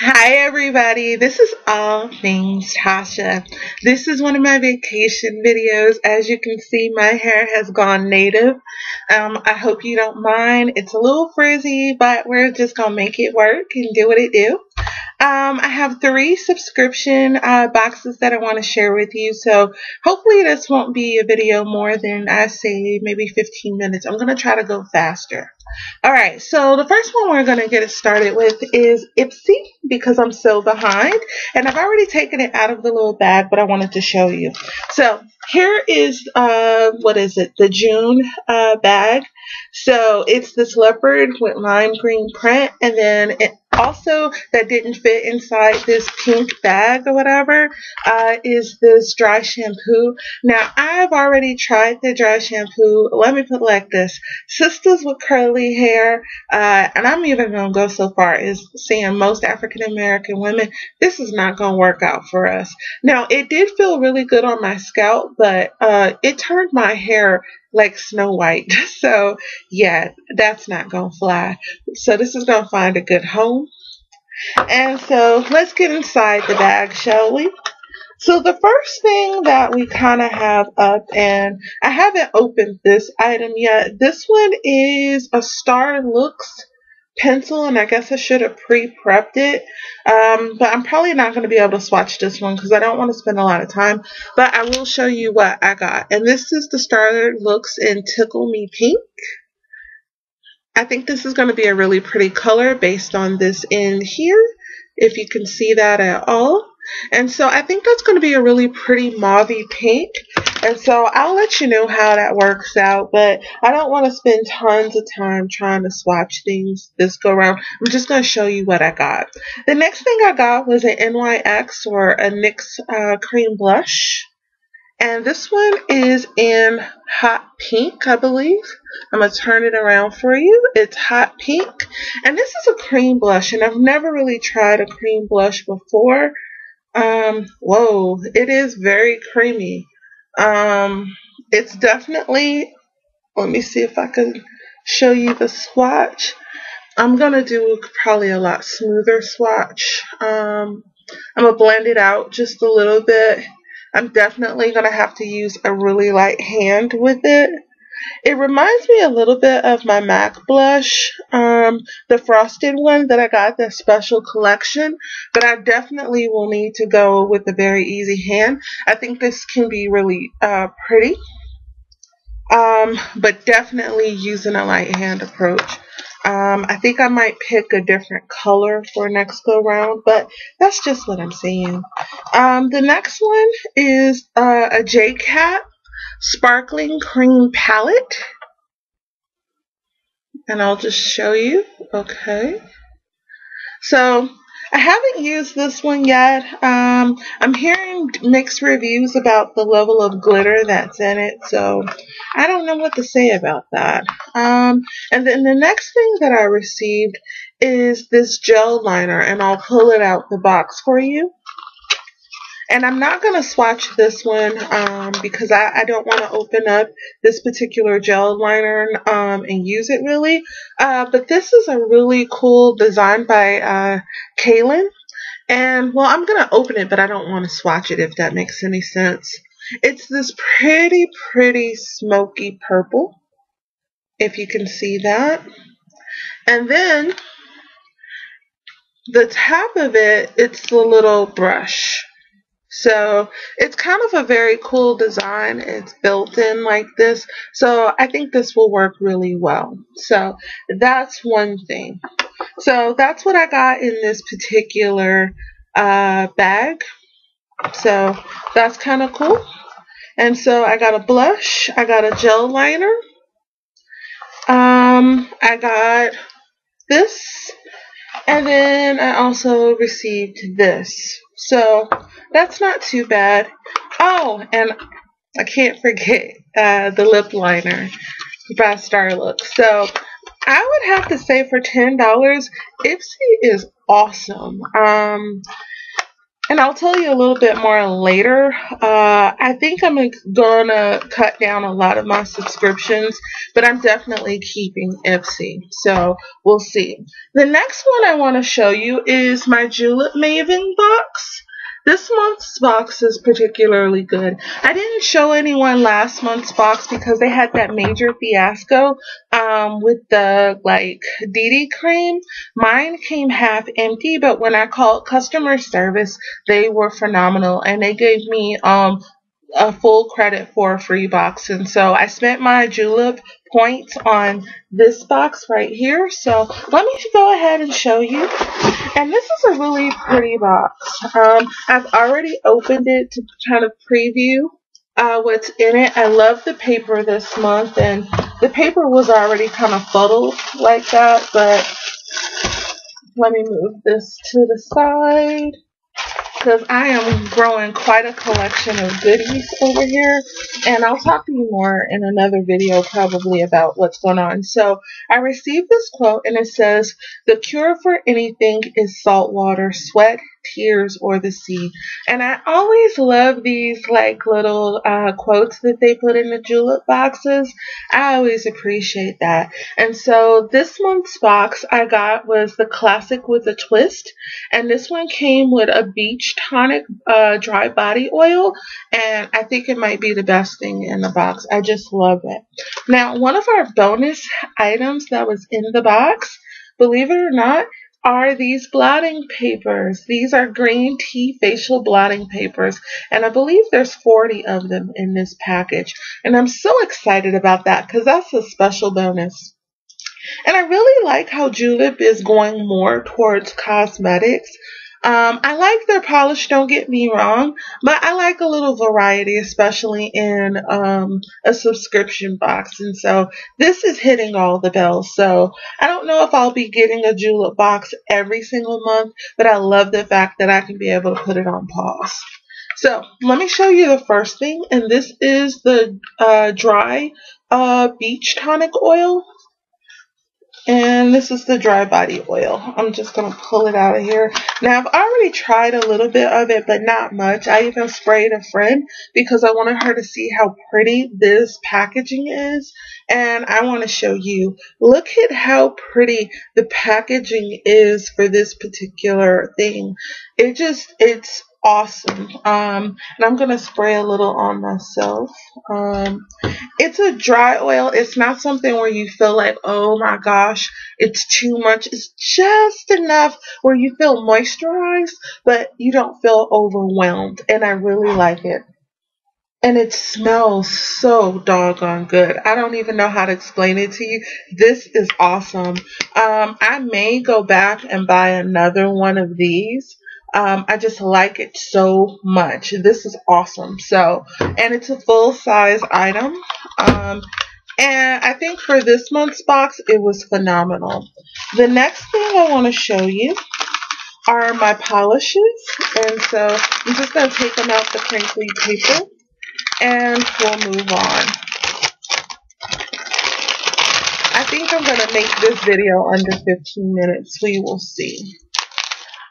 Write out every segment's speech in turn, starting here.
Hi everybody, this is All Things Tasha. This is one of my vacation videos. As you can see, my hair has gone native. Um, I hope you don't mind. It's a little frizzy, but we're just going to make it work and do what it do. I have three subscription uh, boxes that I want to share with you. So hopefully this won't be a video more than I say maybe 15 minutes. I'm going to try to go faster. All right, so the first one we're going to get started with is Ipsy because I'm so behind. And I've already taken it out of the little bag, but I wanted to show you. So here is, uh, what is it, the June uh, bag. So it's this leopard with lime green print, and then it also that didn't fit inside this pink bag or whatever uh, is this dry shampoo. Now I've already tried the dry shampoo. Let me put it like this: sisters with curly hair, uh, and I'm even gonna go so far as saying most African American women, this is not gonna work out for us. Now it did feel really good on my scalp, but uh, it turned my hair like Snow White. So yeah, that's not gonna fly. So this is gonna find a good home. And so let's get inside the bag, shall we? So the first thing that we kind of have up, and I haven't opened this item yet. This one is a Starlooks pencil, and I guess I should have pre-prepped it. Um, but I'm probably not going to be able to swatch this one because I don't want to spend a lot of time. But I will show you what I got. And this is the Starlooks in Tickle Me Pink. I think this is going to be a really pretty color based on this in here, if you can see that at all. And so I think that's going to be a really pretty mauvey pink. And so I'll let you know how that works out, but I don't want to spend tons of time trying to swatch things this go around. I'm just going to show you what I got. The next thing I got was an NYX or a NYX uh, cream blush. And this one is in hot pink, I believe. I'm going to turn it around for you. It's hot pink. And this is a cream blush. And I've never really tried a cream blush before. Um, whoa, it is very creamy. Um, it's definitely, let me see if I can show you the swatch. I'm going to do probably a lot smoother swatch. Um, I'm going to blend it out just a little bit I'm definitely going to have to use a really light hand with it. It reminds me a little bit of my MAC blush, um, the frosted one that I got, the special collection, but I definitely will need to go with a very easy hand. I think this can be really uh, pretty, um, but definitely using a light hand approach. Um, I think I might pick a different color for next go round, but that's just what I'm saying. Um, the next one is uh, a JCAT Sparkling Cream Palette. And I'll just show you. Okay. So I haven't used this one yet. Um, I'm hearing mixed reviews about the level of glitter that's in it, so I don't know what to say about that. Um, and then the next thing that I received is this gel liner, and I'll pull it out the box for you. And I'm not going to swatch this one um, because I, I don't want to open up this particular gel liner um, and use it really. Uh, but this is a really cool design by uh, Cailyn. And, well, I'm going to open it, but I don't want to swatch it if that makes any sense. It's this pretty, pretty smoky purple, if you can see that. And then the top of it, it's the little brush. So it's kind of a very cool design. It's built in like this. So I think this will work really well. So that's one thing. So that's what I got in this particular uh, bag. So that's kind of cool. And so I got a blush. I got a gel liner. Um, I got this. And then I also received this. So that's not too bad. Oh, and I can't forget uh, the lip liner by Starlook. So I would have to say for ten dollars, Ipsy is awesome. Um, and I'll tell you a little bit more later. Uh, I think I'm gonna cut down a lot of my subscriptions, but I'm definitely keeping Ipsy. So we'll see. The next one I want to show you is my Julep Maven box. This month's box is particularly good. I didn't show anyone last month's box because they had that major fiasco um, with the like DD cream. Mine came half empty, but when I called customer service, they were phenomenal and they gave me um, a full credit for a free box. And so I spent my julep points on this box right here. So let me go ahead and show you. And this is a really pretty box. Um, I've already opened it to kind of preview uh, what's in it. I love the paper this month. And the paper was already kind of fuddled like that. But let me move this to the side because I am growing quite a collection of goodies over here and I'll talk to you more in another video probably about what's going on. So I received this quote and it says, the cure for anything is salt water, sweat, tears or the sea. And I always love these like little uh, quotes that they put in the julep boxes. I always appreciate that. And so this month's box I got was the classic with a twist. And this one came with a beach tonic uh, dry body oil. And I think it might be the best thing in the box. I just love it. Now, one of our bonus items that was in the box, believe it or not, are these blotting papers. These are green tea facial blotting papers, and I believe there's 40 of them in this package. And I'm so excited about that because that's a special bonus. And I really like how Julep is going more towards cosmetics. Um, I like their polish, don't get me wrong, but I like a little variety, especially in um, a subscription box. And so this is hitting all the bells. So I don't know if I'll be getting a Julep box every single month, but I love the fact that I can be able to put it on pause. So let me show you the first thing, and this is the uh, dry uh, beach tonic oil. And this is the dry body oil. I'm just going to pull it out of here. Now, I've already tried a little bit of it, but not much. I even sprayed a friend because I wanted her to see how pretty this packaging is. And I want to show you. Look at how pretty the packaging is for this particular thing. It just, it's awesome. Um, and I'm going to spray a little on myself. Um, it's a dry oil. It's not something where you feel like, oh my gosh, it's too much. It's just enough where you feel moisturized, but you don't feel overwhelmed. And I really like it. And it smells so doggone good. I don't even know how to explain it to you. This is awesome. Um, I may go back and buy another one of these. Um, I just like it so much. This is awesome. So, and it's a full size item. Um, and I think for this month's box, it was phenomenal. The next thing I want to show you are my polishes. And so I'm just going to take them out the crinkly paper and we'll move on. I think I'm going to make this video under 15 minutes. We will see.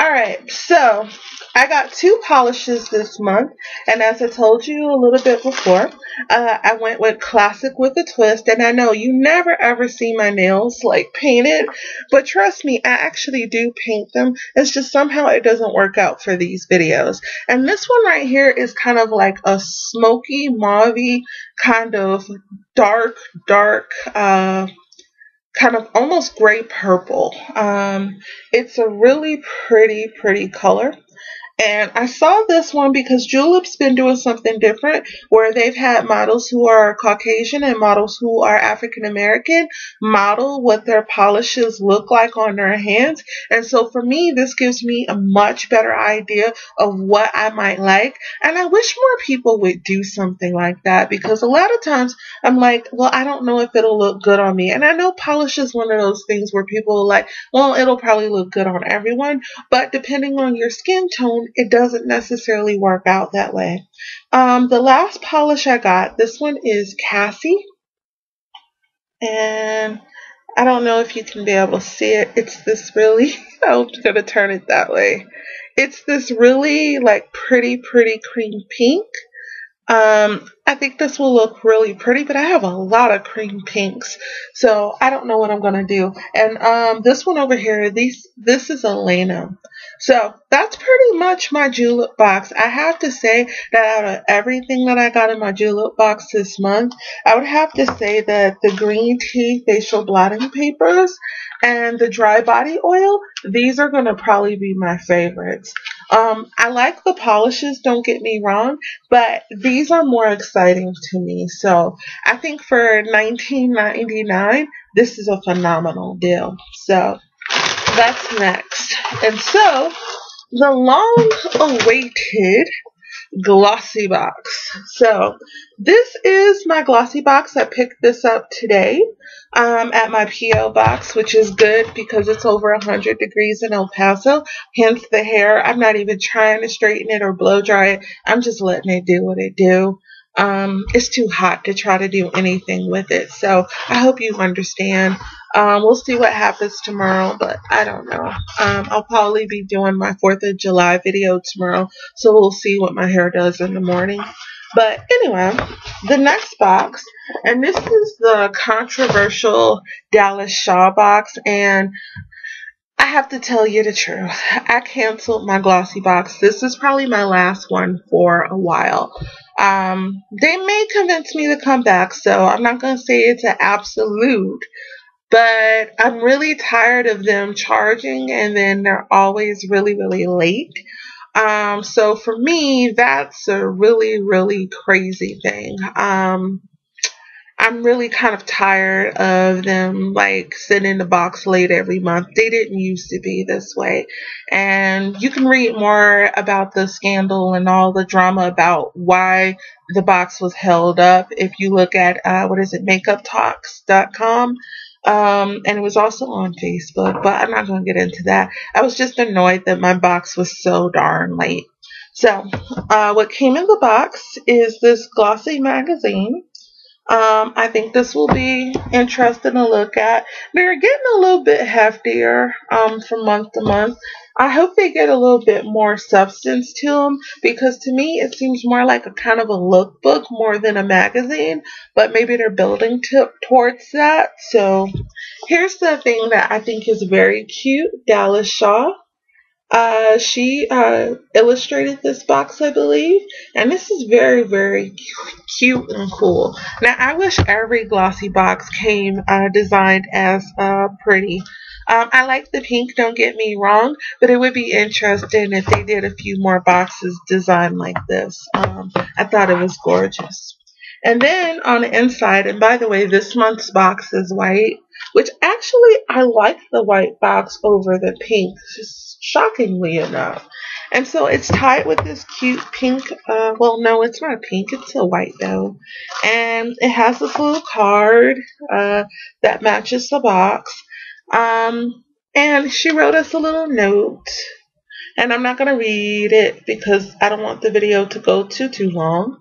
Alright, so I got two polishes this month, and as I told you a little bit before, uh, I went with Classic with a Twist, and I know you never ever see my nails like painted, but trust me, I actually do paint them. It's just somehow it doesn't work out for these videos. And this one right here is kind of like a smoky, mauve kind of dark, dark, uh, kind of almost gray purple. Um, it's a really pretty, pretty color. And I saw this one because Julep's been doing something different where they've had models who are Caucasian and models who are African American model what their polishes look like on their hands. And so for me, this gives me a much better idea of what I might like. And I wish more people would do something like that because a lot of times I'm like, well, I don't know if it'll look good on me. And I know polish is one of those things where people are like, well, it'll probably look good on everyone. But depending on your skin tone, it doesn't necessarily work out that way. Um, the last polish I got, this one is Cassie. And I don't know if you can be able to see it. It's this really, I'm going to turn it that way. it's this really like pretty, pretty cream pink. Um, I think this will look really pretty, but I have a lot of cream pinks, so I don't know what I'm gonna do. And um, this one over here, these this is Alaina. So that's pretty much my julep box. I have to say that out of everything that I got in my julep box this month, I would have to say that the green tea facial blotting papers and the dry body oil, these are going to probably be my favorites. Um, I like the polishes, don't get me wrong, but these are more exciting to me. So I think for $19.99, this is a phenomenal deal. So that's next. And so, the long awaited Glossybox. So, this is my Glossybox. I picked this up today um, at my P.O. box, which is good because it's over 100 degrees in El Paso. Hence the hair. I'm not even trying to straighten it or blow dry it. I'm just letting it do what it do. Um, it's too hot to try to do anything with it. So I hope you understand. Um, we'll see what happens tomorrow, but I don't know. Um, I'll probably be doing my 4th of July video tomorrow, so we'll see what my hair does in the morning. But anyway, the next box, and this is the controversial Dallas Shaw box, and I have to tell you the truth. I canceled my Glossybox. This is probably my last one for a while. Um, they may convince me to come back, so I'm not going to say it's an absolute, but I'm really tired of them charging and then they're always really, really late. Um, so for me, that's a really, really crazy thing. Um, I'm really kind of tired of them like sending the box late every month. They didn't used to be this way. And you can read more about the scandal and all the drama about why the box was held up if you look at, uh, what is it, makeuptalks.com. Um, and it was also on Facebook, but I'm not going to get into that. I was just annoyed that my box was so darn late. So, uh, what came in the box is this glossy magazine. Um, I think this will be interesting to look at. They're getting a little bit heftier um, from month to month. I hope they get a little bit more substance to them because to me it seems more like a kind of a lookbook more than a magazine, but maybe they're building to, towards that. So here's the thing that I think is very cute Dallas Shaw. Uh, she uh, illustrated this box, I believe, and this is very, very cute and cool. Now, I wish every Glossybox came uh, designed as uh, pretty. Um, I like the pink, don't get me wrong, but it would be interesting if they did a few more boxes designed like this. Um, I thought it was gorgeous. And then on the inside, and by the way, this month's box is white, which actually I like the white box over the pink shockingly enough. And so it's tied with this cute pink, uh, well, no, it's not pink, it's a white though. And it has this little card uh, that matches the box. Um, and she wrote us a little note. And I'm not going to read it because I don't want the video to go too, too long.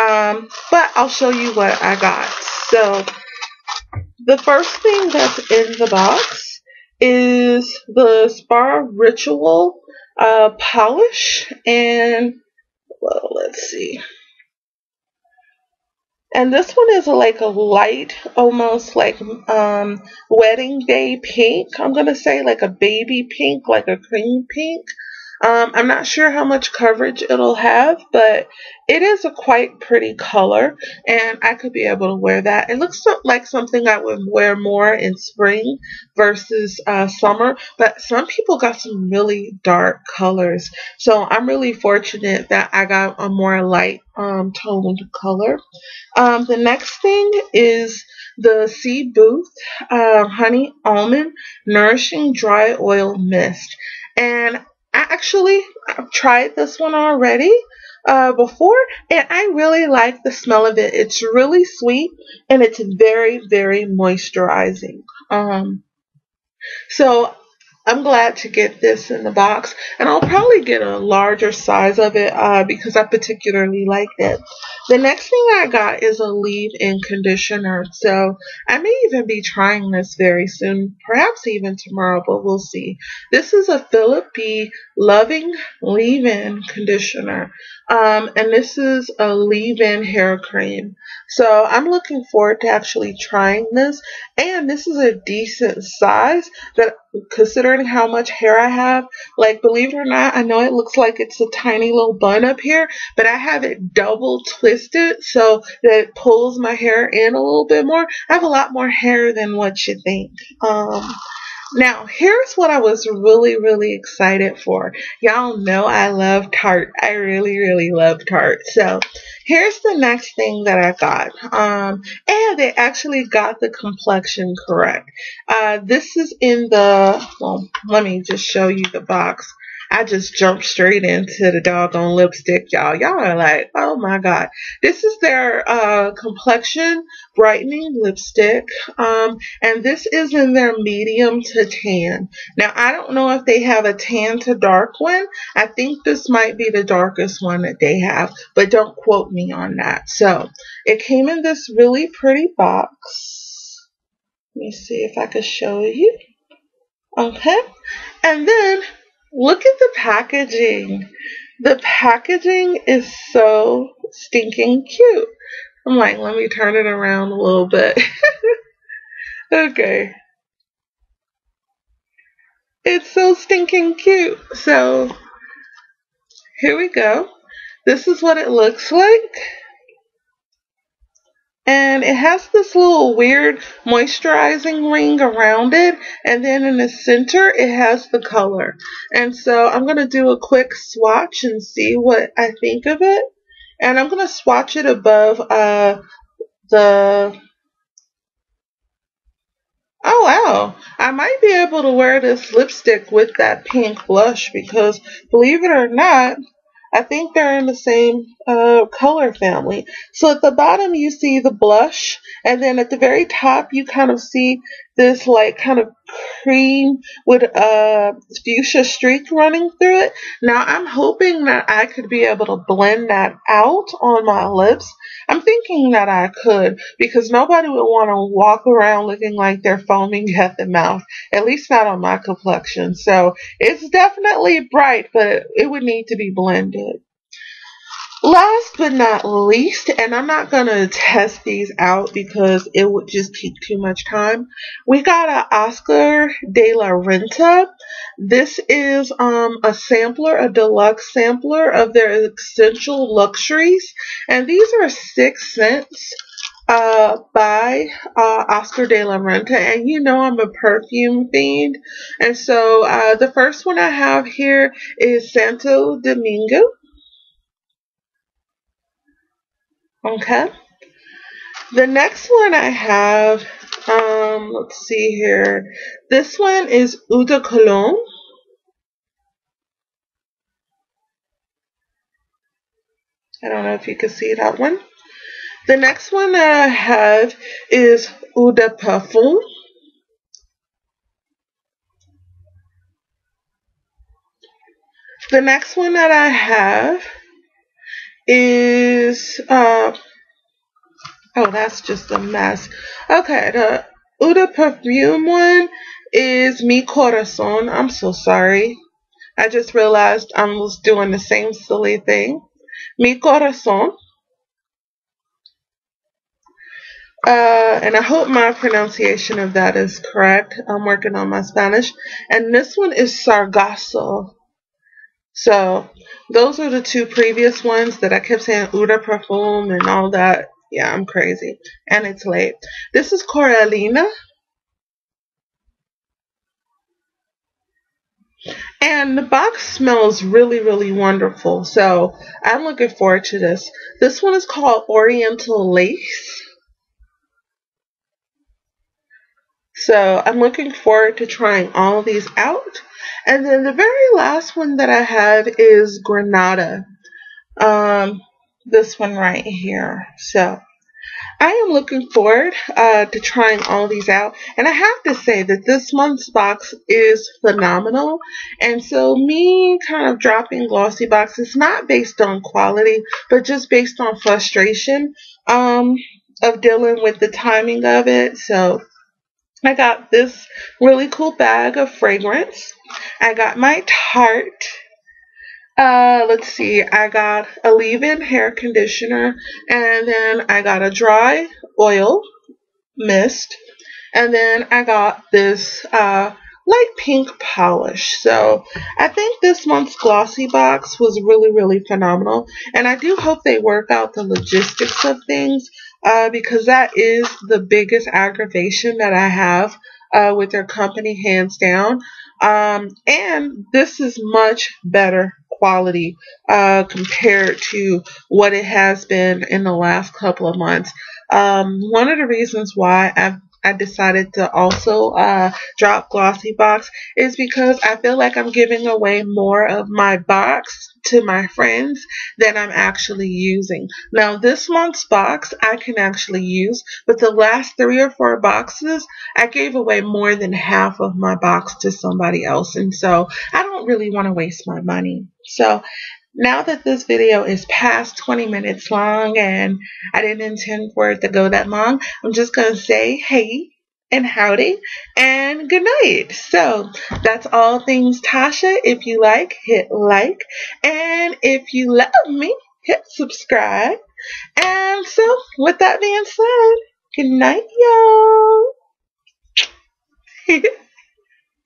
Um, but I'll show you what I got. So, the first thing that's in the box is the Sparitual uh, polish. And, well, let's see. And this one is like a light, almost like um, wedding day pink. I'm going to say like a baby pink, like a cream pink. Um, I'm not sure how much coverage it'll have, but it is a quite pretty color, and I could be able to wear that. It looks so, like something I would wear more in spring versus uh, summer, but some people got some really dark colors, so I'm really fortunate that I got a more light um, toned color. Um, the next thing is the C. Booth uh, Honey Almond Nourishing Dry Oil Mist. And actually I've tried this one already uh, before, and I really like the smell of it. It's really sweet and it's very, very moisturizing. Um, so I'm glad to get this in the box, and I'll probably get a larger size of it uh, because I particularly like it. The next thing I got is a leave-in conditioner, so I may even be trying this very soon, perhaps even tomorrow, but we'll see. This is a Philip B. Lovin' leave-in conditioner, um, and this is a leave-in hair cream. So I'm looking forward to actually trying this, and this is a decent size that considering how much hair I have, like believe it or not, I know it looks like it's a tiny little bun up here, but I have it double twisted so that it pulls my hair in a little bit more. I have a lot more hair than what you think. Um, now, here's what I was really, really excited for. Y'all know I love Tarte. I really, really love Tarte. So, here's the next thing that I got. Um, and they actually got the complexion correct. Uh, this is in the, well, let me just show you the box. I just jumped straight into the doggone lipstick, y'all. Y'all are like, oh my god. This is their uh, complexion brightening lipstick. Um, and this is in their medium to tan. Now, I don't know if they have a tan to dark one. I think this might be the darkest one that they have, but don't quote me on that. So, it came in this really pretty box. Let me see if I can show you. Okay. And then Look at the packaging. The packaging is so stinking cute. I'm like, let me turn it around a little bit. okay. It's so stinking cute. So, here we go. This is what it looks like and it has this little weird moisturizing ring around it. And then in the center it has the color. And so I'm going to do a quick swatch and see what I think of it. And I'm going to swatch it above uh, the Oh wow, I might be able to wear this lipstick with that pink blush because believe it or not, I think they're in the same uh, color family. So at the bottom you see the blush, and then at the very top you kind of see this like kind of cream with a fuchsia streak running through it. Now I'm hoping that I could be able to blend that out on my lips. I'm thinking that I could because nobody would want to walk around looking like they're foaming at the mouth, at least not on my complexion. So it's definitely bright, but it would need to be blended. Last but not least, and I'm not going to test these out because it would just take too much time. We got an Oscar de la Renta. This is um, a sampler, a deluxe sampler of their essential luxuries. And these are six scents uh, by uh, Oscar de la Renta, and you know I'm a perfume fiend, and so uh, the first one I have here is Santo Domingo, Okay. The next one I have, um, let's see here. This one is Eau de Cologne. I don't know if you can see that one. The next one that I have is Eau de Parfum. The next one that I have is uh oh that's just a mess. Okay, the Uda Perfume one is Mi Corazon. I'm so sorry. I just realized I was doing the same silly thing. Mi Corazon. Uh, and I hope my pronunciation of that is correct. I'm working on my Spanish. And this one is Sargasso. So those are the two previous ones that I kept saying Uda Perfume and all that. Yeah, I'm crazy. And it's late. This is Coralina. And the box smells really, really wonderful. So I'm looking forward to this. This one is called Oriental Lace. So I'm looking forward to trying all of these out. And then the very last one that I have is Granada. Um, this one right here. So I am looking forward uh, to trying all these out. And I have to say that this month's box is phenomenal. And so me kind of dropping Glossyboxes, not based on quality, but just based on frustration um, of dealing with the timing of it. So I got this really cool bag of fragrance. I got my Tarte uh, let's see. I got a leave-in hair conditioner, and then I got a dry oil mist, and then I got this uh, light pink polish. So I think this month's Glossybox was really, really phenomenal, and I do hope they work out the logistics of things uh, because that is the biggest aggravation that I have uh, with their company, hands down. Um, and this is much better quality uh, compared to what it has been in the last couple of months. Um, one of the reasons why I've I decided to also uh, drop Glossybox is because I feel like I'm giving away more of my box to my friends than I'm actually using. Now, this month's box I can actually use, but the last three or four boxes, I gave away more than half of my box to somebody else. And so I don't really want to waste my money. So now that this video is past 20 minutes long and I didn't intend for it to go that long, I'm just going to say hey and howdy and good night. So that's all things Tasha. If you like, hit like. And if you love me, hit subscribe. And so with that being said, good night, y'all.